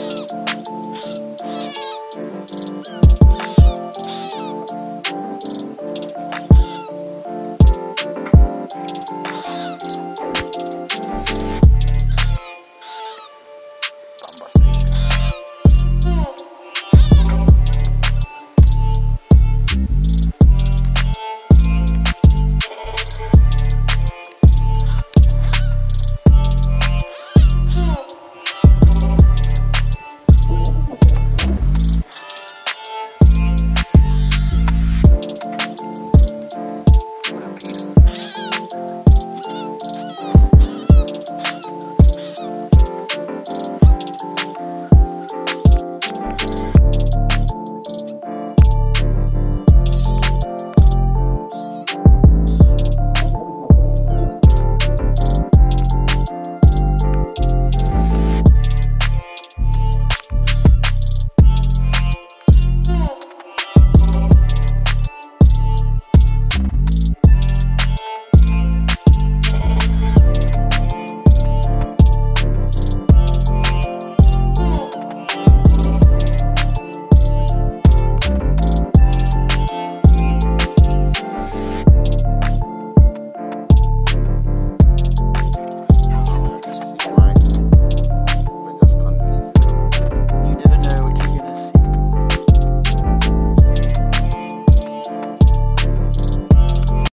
you.